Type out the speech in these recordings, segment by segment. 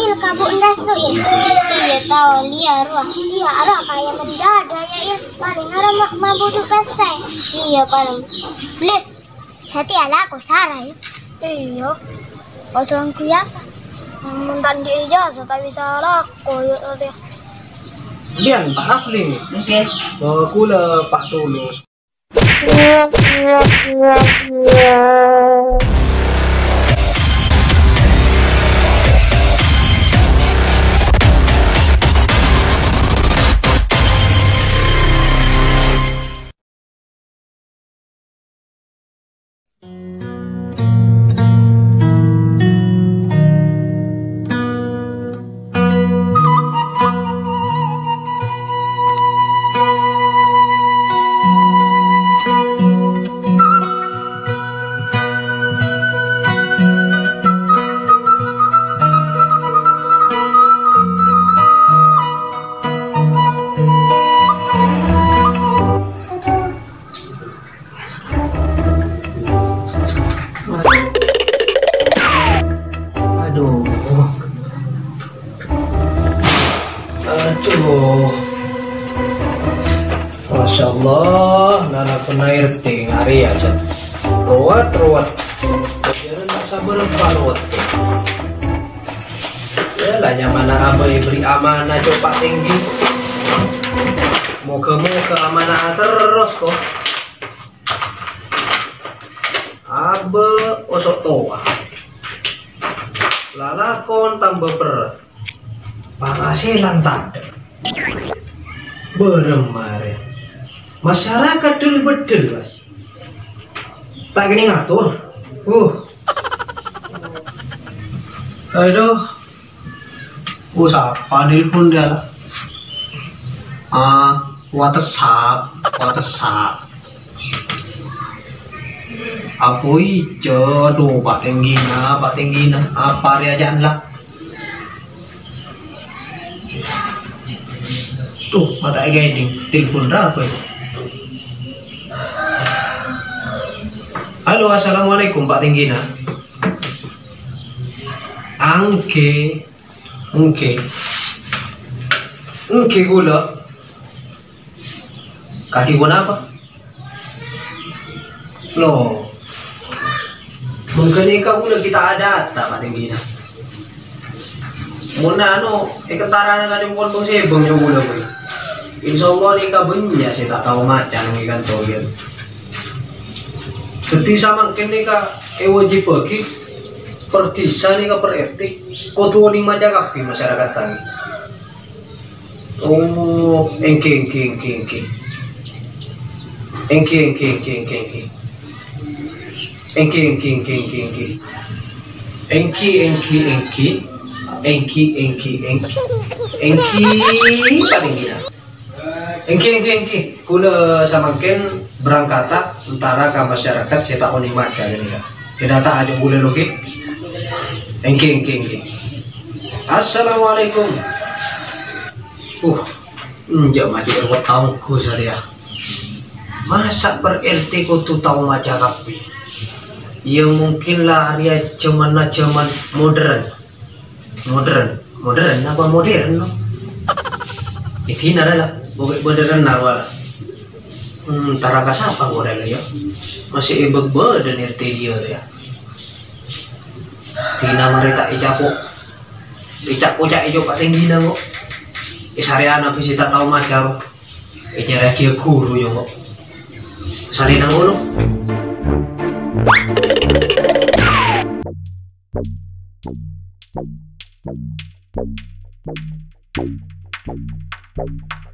il kabuk ndas tu il. Iya tahu liar wah. Iya arah kayak mendadak ya il. Paling arah ma mampu tu pesai. Iya paling. Lihat. Sati ala aku sarah ya. Iya. Orang ku ya apa? Mentan di ijazah tak bisa laku ya tadi. Lian Pak Rafli Okey. Bawa kula Pak Tulus Aduh. Masya Allah Nana kena RT hari aja Ruwat ruwat Jadi tak sabar pak Ya lah nyamana abai beri amanah coba tinggi. Moga-moga amanah terus kok. Abe osok toa. Lalakon tambah berat penghasilan tak ada beremare masyarakat dul bedel mas. Tak gini ngatur. Uh. Aduh. Uh siapa nelpon dia lah. Ah WhatsApp WhatsApp apa ijo? Tuh Pak Tenggina Pak Tenggina. Apa dia aja lah tuh mata gading telepon berapa ya halo assalamualaikum Pak Tenggina angke. Angke. Angke gula. Katibun apa? Loh. Mungkin ikaw gula kita ada tak Pak Tenggina muna ano ikatara na kanyang kontong sebong yung gula ko Insya Allah ni kabunya saya tak tahu macam ni kan toyel. Jadi sama kini ka e wajib bagi desa ni ka per kau tuh ni macam kapi masyarakat tani. Oh, engke engke engke engke. Engke engke engke engke engke. Engke engke engke engke engke. Engki engki engki. Engki engki engki. Engki paling gila. Engki engki engki. Kula samakin berangkata antara ke masyarakat saya tak oni maca ini. Tidak tak ada boleh lagi. Engki engki engki. Assalamualaikum. Uh, enjak macam buat tahu ku saya. Masa per RT kau tu tahu macam apa? Ya mungkin lah Arya cuman cuman modern, modern, modern apa modern no? Itu nara modern narwala. Hmm, taraka siapa gue lah ya? Masih ibag badan RT dia ya. Tina mereka ijapo, ijapo cak ijo pak tinggi na kok. Isariana pisita tahu macam, ijara kia guru yo kok. Salin ang ulo. Ada masih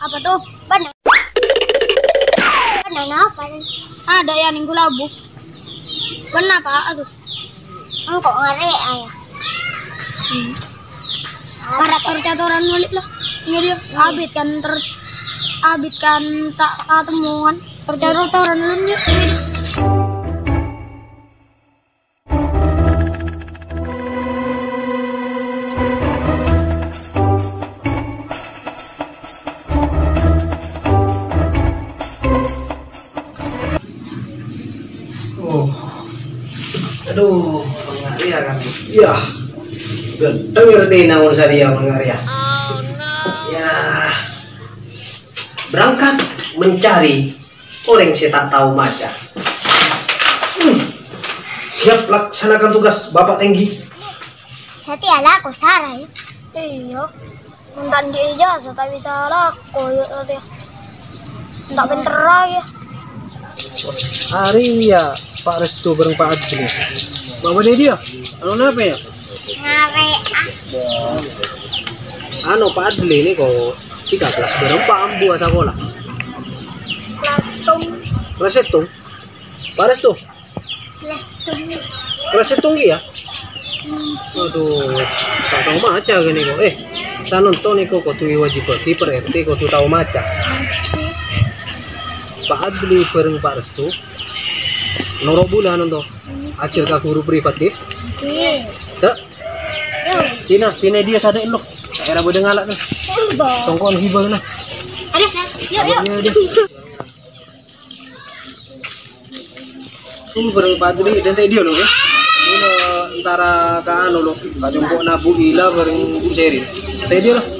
apa tuh? Banana. Banana apa? Ada yang minggu labu. Benar pak aduh. Engkau ngare ayah. Hmm. Para tercatoran nulit lah. Ini dia abit kan ter abit kan tak ketemuan tercatoran nulit. Ya. Ngerti namun saya pengaria. Ya. Berangkat mencari orang saya tak tahu maca. Hmm. Siap laksanakan tugas Bapak Tenggi. Saya tiada aku Sarah ya. Iya. Entah di ijazah tak bisa laku ya tadi. Entah pinter ya. Hari ya Pak Restu bareng Pak Adli. Bawa dia dia. Anu apa ya? Ngare Anu Pak Adli ini kok 13 bareng Pak Ambu sekolah. plastung Kelas itu. Pak Restu. plastung Kelas itu ya. Aduh, tak tahu maca gini kok. Eh, saya nonton nih kok tuh wajib berarti per RT kok tuh tahu maca. Pak Adli bareng Pak Restu. Noro bulan nonton. Acil ka guru privat deh. Iya. Tina, tina dia sadek lo. Era boleh ngalak tuh. Coba. Songkon hibah na. Ada. Yuk yuk. Ini bareng Pak Adli dan tadi dia lo ya. Ini antara ka ano lo, ka jompo na Bu Ila bareng Seri. Tadi dia lo.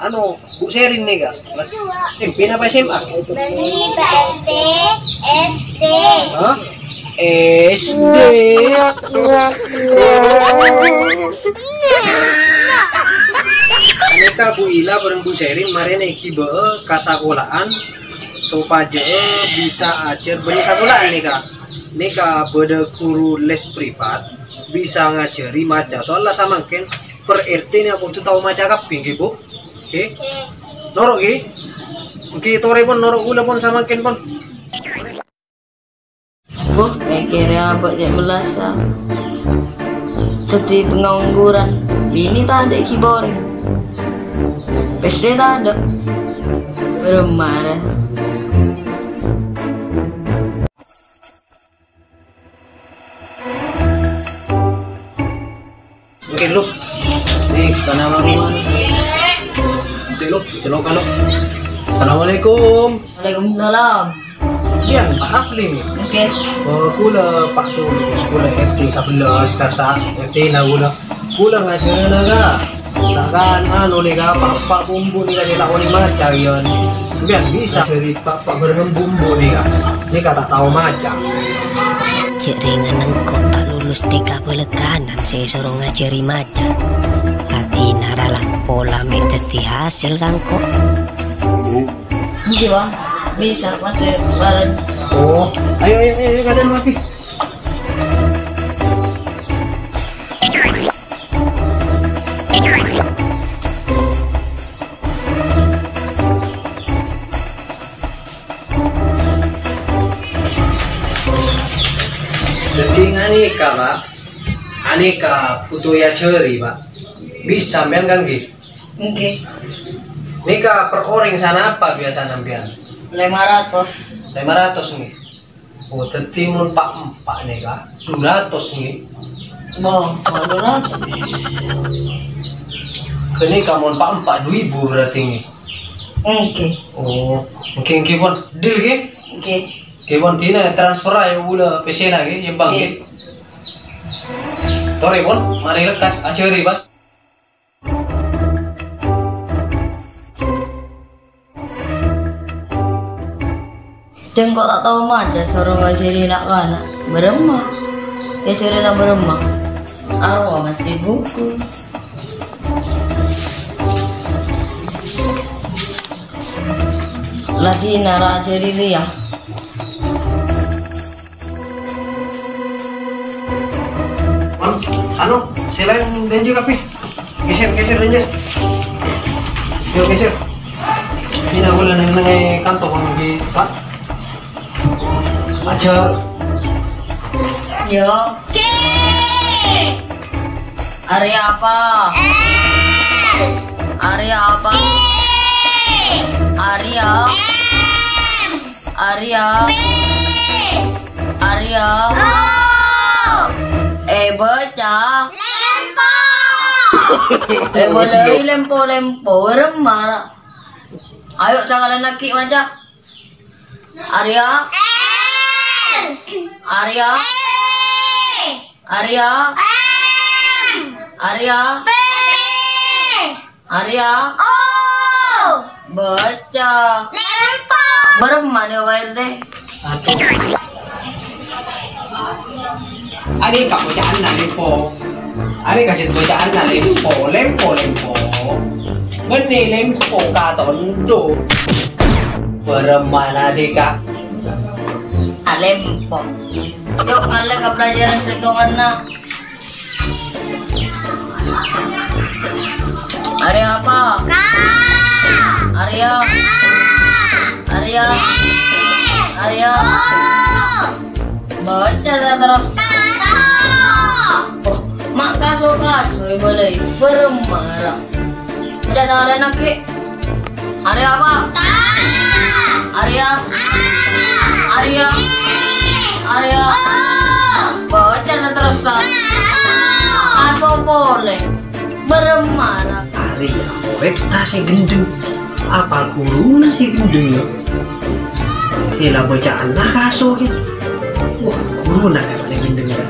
Ano, Bu Seri nih ka. Kelas Dua. MP na pa SMA? Beli PLT SD. Hah? SD. Aneka Bu Ila bareng Bu Serin mari iki be kasakolaan supaya bisa ajar banyak sakolaan nih kak. Nika beda guru les privat bisa ngajari maca soalnya sama kan per RT nih aku tuh tahu maca kaping bu. Oke, norok ki. Oke, tore pun norok gula pun sama ken pun. Wah, mikirnya apa cek melasa Jadi pengangguran Bini tak ada keyboard PC tak ada Bermarah Oke lu. Rumah. Oke lu, celok kalau. Assalamualaikum. Waalaikumsalam Yan, Pak Afli nih. Oke Oh, kula Pak tu sekolah RT 11 kasa RT na kula. Kula ngajar na ga. Takan ano ni ga pak pak bumbu ni bisa dari pak pak berengem bumbu ni ga. Ni ka tak tahu maca. Cik ringan engkau tak lulus TK pelekanan saya suruh ngajari maca Naralah pola medeti hasil kok Bisa bang Bisa pakai bareng Oh, ayo ayo ayo, kalian mafi. Jadi aneka pak, aneka putu ya ceri pak. Bisa sampean kan gitu. Oke Nika per orang sana apa biasa nampian? 500 500 nih. Oh, teti mun pak empat nih kak. 200 nih. Bang, mau 200 Kini kamu pak empat dua ibu berarti nih. Oke Oh, mungkin kipon deal ki? Oke Kipon tina transfer aja ula PC lagi ya bang ki. Oke. Tore pon, mari lekas aceri bas. Tengok tak tahu macam suruh ngajari nak kana. Beremah. Ya cari nak beremah. Arwah mesti buku. Latina raja dia. Ano? Selain Denja kape. Geser, geser Denja. Yuk geser. Hindi na wala nangay aja yo K area apa M. area apa I. Ya? area ya? M. area ya? B. area o. e baca lempo e boleh lempo lempo remar ayo tangan lagi aja. Arya. e. Arya. Arya. Arya. Arya. Baca. Beremah nih Pak RT. Ani ka bacaan na lempo. Ani kasi bacaan na lempo, lempo, lempo. Gani lempo ka tondo. Beremana di ka? Alempo. Yuk, ngale ka pelajaran sa tuwan Hari apa? Ka! Arya. A! Arya. S! Arya. O! Baca sa terus. Kaso! Oh, mak kaso kaso ibalay. Bermarah. Baca ada lagi. Arya apa? Ka! Arya. A! Arya. S! Arya. Baca dah terus. Kaso boleh bermarah. Ari awet si gendeng. Apa guru si gendeng ya? Sila bacaan na kaso gitu. Wah, guru na kaya paling gendeng ya.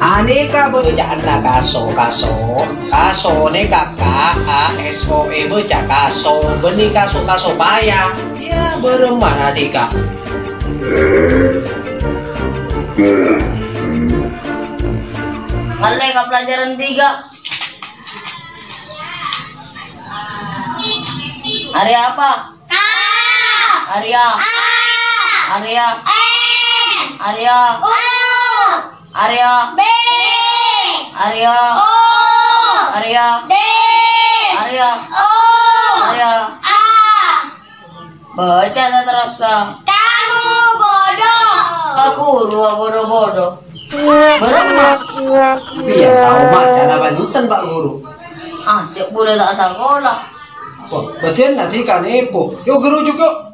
Aneka bacaan na kaso kaso kaso ne kakak a s o e baca kaso benih kaso kaso payah ya beremana tika Merdeka pelajaran 3 Area apa? A. Area A. Area A. Area U Area B Area O Area D Area O Area A Baca terus kamu bodoh. Aku guru bodoh-bodoh. Beremah. Biar tahu mak cara bantuan pak guru Ah, cek boleh tak sekolah. Wah, bacaan nanti kan epo yuk guru juga